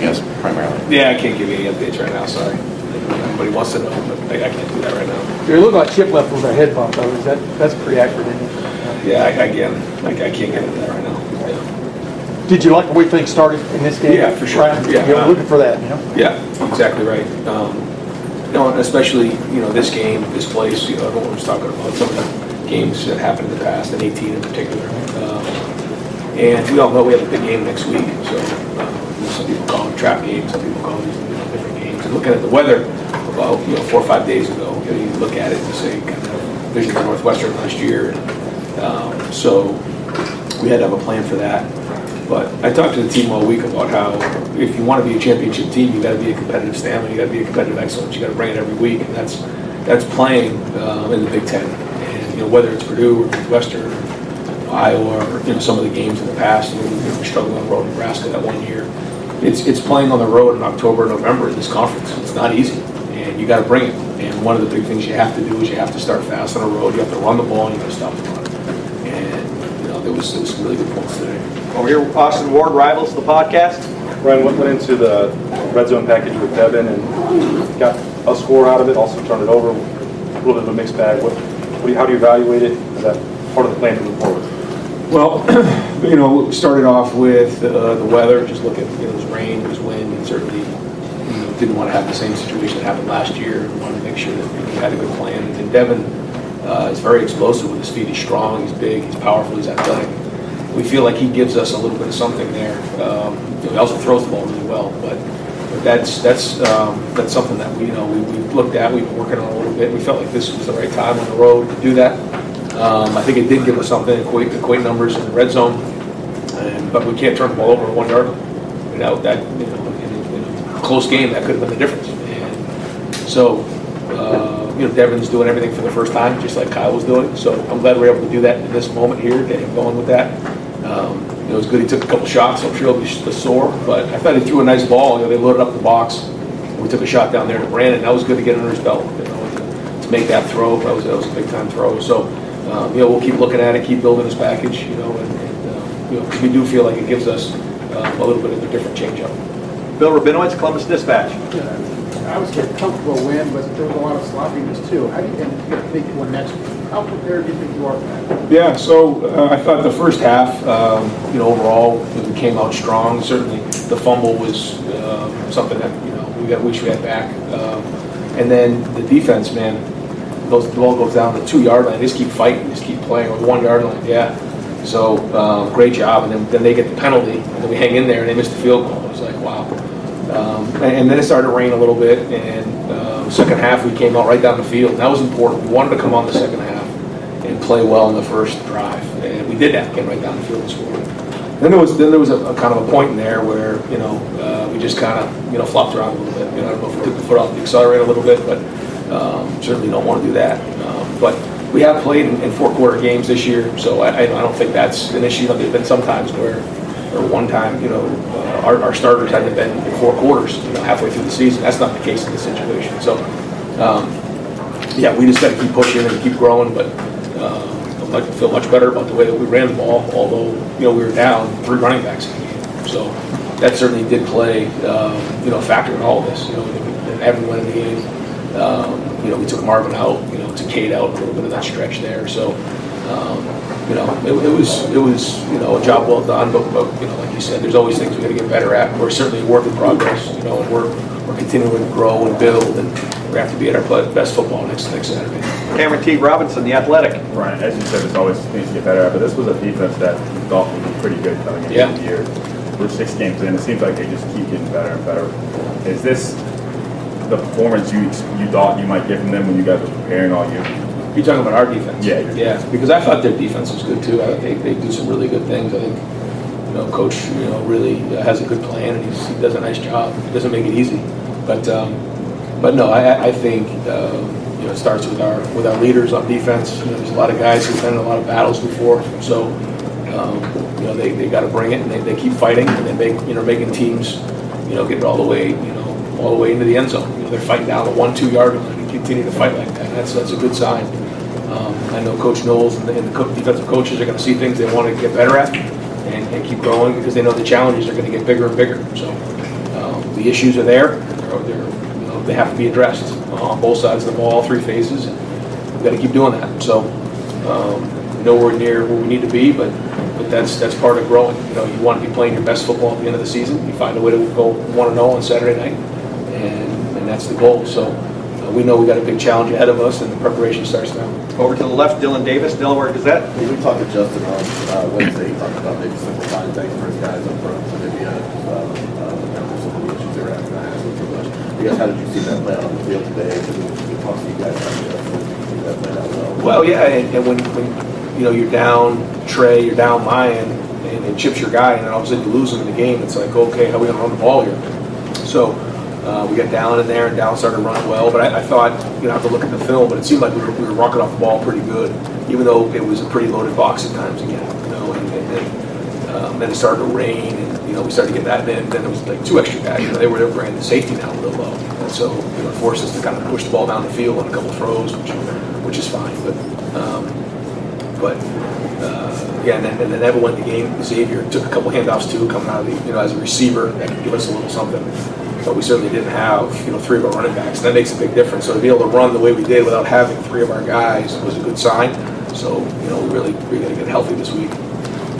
guess, primarily. Yeah, I can't give you any updates right now, sorry. If Anybody wants to know, but I I can't do that right now. You look like chip left with a head bump though, is that, that's pretty accurate, isn't it? Yeah, I- again, I I can't get into that right now. Yeah. Did you like the way things started in this game? Yeah, for sure. Right? Yeah. You were looking for that, you know? Yeah, exactly right. Um, You know, and especially, you know, this game, this place, you know, everyone was talking about some of the games that happened in the past, and 18 in particular. Um, And we all know we have a big game next week, so um, some people call them trap games, some people call them you know, different games. And looking at the weather about, you know, four or five days ago, you know, you look at it and say, kind of, vision of Northwestern last year. um, So we had to have a plan for that. But I talked to the team all week about how if you want to be a championship team, you got to be a competitive stamina, you got to be a competitive excellence, you got to bring it every week, and that's that's playing um, in the Big Ten. And you know whether it's Purdue or Northwestern, or Iowa, or you know some of the games in the past, you know, we struggled on road Nebraska that one year. It's it's playing on the road in October, November in this conference. It's not easy, and you got to bring it. And one of the big things you have to do is you have to start fast on the road. You have to run the ball, and you got to stop the run. And you know there was there was some really good points today. Over here, Austin Ward, Rivals, the podcast. Ryan, went into the red zone package with Devin and got a score out of it, also turned it over, a little bit of a mixed bag. What, what do you, how do you evaluate it? Is that part of the plan? Well, you know, we started off with uh, the weather, just look at, you know, it was rain, it was wind, and certainly, you know, didn't want to have the same situation that happened last year. We Wanted to make sure that we had a good plan. And Devin uh, is very explosive with his feet. He's strong, he's big, he's powerful, he's athletic. We feel like he gives us a little bit of something there. Um, He also throws the ball really well, but but that's, that's, um, that's something that we, you know, we we looked at, we've been working on a little bit. We felt like this was the right time on the road to do that. Um, I think it did give us something, equate, numbers in the red zone, and, but we can't turn the ball over one yard. You know, that, you know, in, in a close game, that could have been the difference. And so, uh, you know, Devin's doing everything for the first time, just like Kyle was doing. So I'm glad we're able to do that in this moment here, get him going with that. Um, you know, it was good he took a couple shots, so I'm sure he'll be sore, but I thought he threw a nice ball. You know, they loaded up the box. We took a shot down there to Brandon. That was good to get under his belt, you know, to, to make that throw. That was, that was a big time throw. So, um, you know, we'll keep looking at it, keep building this package, you know, and, and uh, you know, 'cause we do feel like it gives us uh, a little bit of a different changeup. Bill Rabinowitz, Columbus Dispatch. I was getting comfortable win, but there was a lot of sloppiness too. How do you think when next, how prepared do you think you are for that? Yeah, so uh, I thought the first half, um, you know, overall, we came out strong. Certainly, the fumble was um, something that, you know, we got, wish we had back. Um, And then the defense, man, those, the ball goes down the two-yard line, they just keep fighting, just keep playing, or the one-yard line, yeah. So, um, great job, and then, then they get the penalty, and then we hang in there, and they miss the field goal. It was like, wow. Um, And then it started to rain a little bit, and um, second half, we came out right down the field, and that was important. We wanted to come on the second half and play well in the first drive, and we did that, came right down the field and scored. Then there was, then there was a a kind of a point in there where, you know, uh, we just kind of, you know, flopped around a little bit. You know, I don't know if we took the foot off the accelerator a little bit, but um, certainly don't want to do that. Um, But we have played in in four-quarter games this year, so I, I don't think that's an issue. There's been some times where, or one time, you know, uh, our, our starters haven't been in four quarters, you know, halfway through the season. That's not the case in this situation. So, um, yeah, we just got to keep pushing and keep growing, but um, I feel much better about the way that we ran the ball, although, you know, we were down three running backs in the game. So that certainly did play, um, you know, a factor in all of this, you know, everyone in the game. Um, You know, we took Marvin out, you know, took Cade out, for a little bit of that stretch there, so, um, you know, it it was, it was, you know, a job well done, but, but, you know, like you said, there's always things we gotta get better at. We're certainly a work in progress, you know, and we're, we're continuing to grow and build, and we have to be at our best football next, next Saturday. Cameron T. Robinson, The Athletic. Ryan, as you said, there's always things to get better at, but this was a defense that we thought would be pretty good coming into Yeah. the year. We're six games in, it seems like they just keep getting better and better. Is this the performance you you thought you might get from them when you guys were preparing all year? You're talking about our defense? Yeah, Yeah, because I thought their defense was good too. I think they, do some really good things. I think, you know, coach, you know, really uh, has a good plan and he's, he does a nice job. He doesn't make it easy. But, um, but no, I, I- think, um, you know, it starts with our, with our leaders on defense. You know, there's a lot of guys who've been in a lot of battles before. So, um, you know, they, they got to bring it and they, they keep fighting and they make, you know, making teams, you know, get it all the way, you know, all the way into the end zone. You know, they're fighting down the one, two yard line and continue to fight like that. That's, that's a good sign. Um, I know Coach Knowles and the, and the defensive coaches are going to see things they want to get better at and, and keep growing because they know the challenges are going to get bigger and bigger. So, um, the issues are there, or they're, you know, they have to be addressed on both sides of the ball, all three phases, we've got to keep doing that. So, um, nowhere near where we need to be, but, but that's, that's part of growing. You know, you want to be playing your best football at the end of the season, you find a way to go one and oh on Saturday night, that's the goal. So, uh, we know we got a big challenge ahead of us, and the preparation starts now. Over to the left, Dylan Davis, Delaware Gazette. We talked to Justin on uh, Wednesday, he talked about maybe simplifying things for his guys up front, so maybe, uh, uh, uh, some of the issues they were having, I asked him too much. I guess, how did you see that play out on the field today? Did we talk to you guys, how did you see that play out well? Well, yeah, and, and when, when, you know, you're down Trey, you're down Miyan, and, and Chip's your guy, and then all of a sudden you lose him in the game, it's like, okay, how are we gonna run the ball here? So, uh, we got Dallan in there, and Dallan started running well, but I, I thought, you know, I have to look at the film, but it seemed like we were, we were rocking off the ball pretty good, even though it was a pretty loaded box at times again, you know, and, and then, um, then it started to rain, and, you know, we started to get that, and then, then there was like two extra guys, you know, they were, they were bringing the safety down real low, and so, you know, it forced us to kind of push the ball down the field on a couple throws, which, which is fine, but, um, but, uh, yeah, and then, and then went the game, Xavier took a couple handoffs too, coming out of the, you know, as a receiver, that could give us a little something. But we certainly didn't have, you know, three of our running backs, that makes a big difference. So to be able to run the way we did without having three of our guys was a good sign. So, you know, we really, we gotta get healthy this week.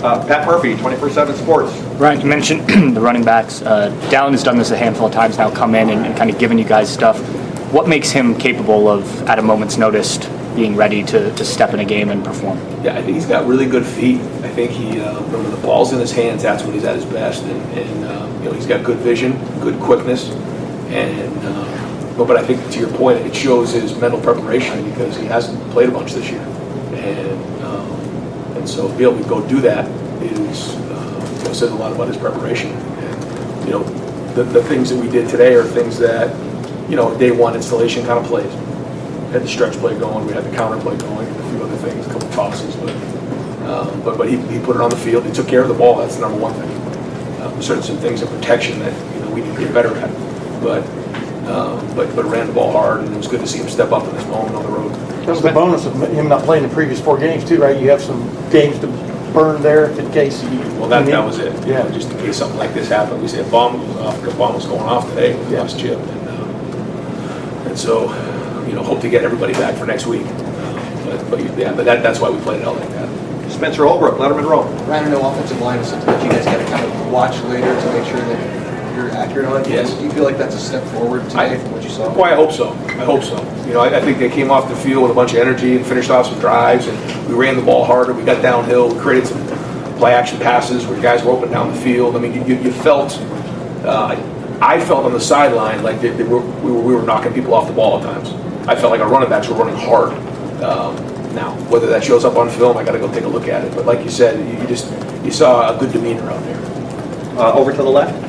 Uh, Pat Murphy, 24/7 Sports. Ryan, you mentioned the running backs. Uh, Dallan has done this a handful of times now, come in and, and kind of given you guys stuff. What makes him capable of, at a moment's notice, being ready to, to step in a game and perform? Yeah, I think he's got really good feet. I think he, uh, when the ball's in his hands, that's when he's at his best. And, and um, you know, he's got good vision, good quickness, and um, but, but I think to your point, it shows his mental preparation because he hasn't played a bunch this year, and um, and so to be able to go do that is uh, you know, says a lot about his preparation. And you know, the, the things that we did today are things that you know day one installation kind of plays had the stretch play going, we had the counter play going, and a few other things, a couple tosses, but, um, but, but he, he put it on the field, he took care of the ball, that's the number one thing. Uh, Certainly some things in protection that, you know, we need to get better at, but, um, but, but ran the ball hard, and it was good to see him step up in this moment on the road. That was the bonus of him not playing the previous four games too, right? You have some games to burn there in case you. Well, that, that was it, you know, Yeah. just in case something like this happened, we say a bomb goes off, because bomb was going off today, we Yeah. lost Chip, and, uh, and so, you know, hope to get everybody back for next week. Uh, But, but, yeah, but that, that's why we played it out like that. Spencer Holbrook, Lettermen Row. Ryan, I know offensive line is something that you guys got to kind of watch later to make sure that you're accurate on. it? Yes. Do you feel like that's a step forward I- today from what you saw? Boy, I hope so. I hope so. You know, I, I think they came off the field with a bunch of energy and finished off some drives, and we ran the ball harder. We got downhill, we created some play action passes where guys were open down the field. I mean, you, you felt, uh, I felt on the sideline like they, they were, we, were, we were knocking people off the ball at times. I felt like our running backs were running hard. Um, now, whether that shows up on film, I got to go take a look at it. But like you said, you, you just you saw a good demeanor out there. Uh, Over to the left.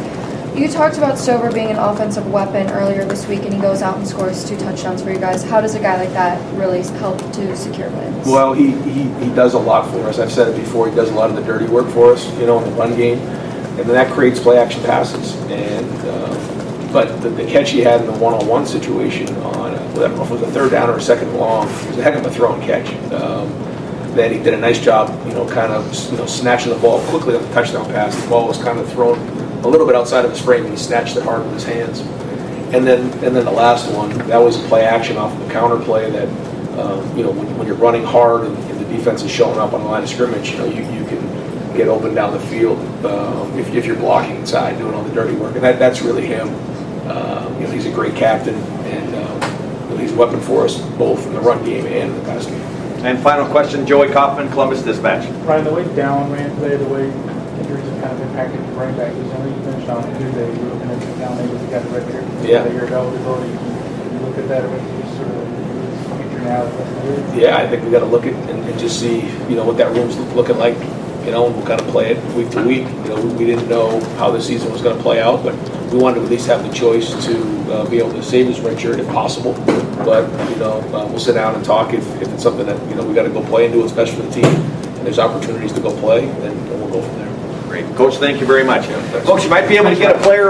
You talked about Stover being an offensive weapon earlier this week, and he goes out and scores two touchdowns for you guys. How does a guy like that really help to secure wins? Well, he, he, he does a lot for us. I've said it before, he does a lot of the dirty work for us, you know, in the run game. And then that creates play action passes. And, uh, but the, the catch he had in the one-on-one situation on, I don't know if it was a third down or a second long, it was a heck of a throw and catch. Um, Then he did a nice job, you know, kind of, you know, snatching the ball quickly on the touchdown pass. The ball was kind of thrown a little bit outside of his frame, and he snatched it hard with his hands. And then, and then the last one, that was a play action off of the counter play that, um, you know, when, when you're running hard and, and the defense is showing up on the line of scrimmage, you know, you, you can get open down the field um, if, if you're blocking inside, doing all the dirty work. And that, that's really him. Um, you know, he's a great captain, and you know, he's a weapon for us both in the run game and in the pass game. And final question, Joey Kaufman, Columbus Dispatch. Ryan, the way Dallan ran today, the way injuries have kind of impacted the running back, was only finished on Tuesday, you were looking at Dallan, maybe he got the red here. Yeah. Your eligibility, you look at that, or you just sort of, future now, Yeah, I think we got to look at and, and just see, you know, what that room's looking like. You know, and we'll kind of play it week to week. You know, we didn't know how the season was going to play out, but we wanted to at least have the choice to uh, be able to save his red shirt if possible. But you know, uh, we'll sit down and talk if, if it's something that you know we got to go play and do what's best for the team. And there's opportunities to go play, then then we'll go from there. Great. Coach, thank you very much. Folks, you might be able to get a player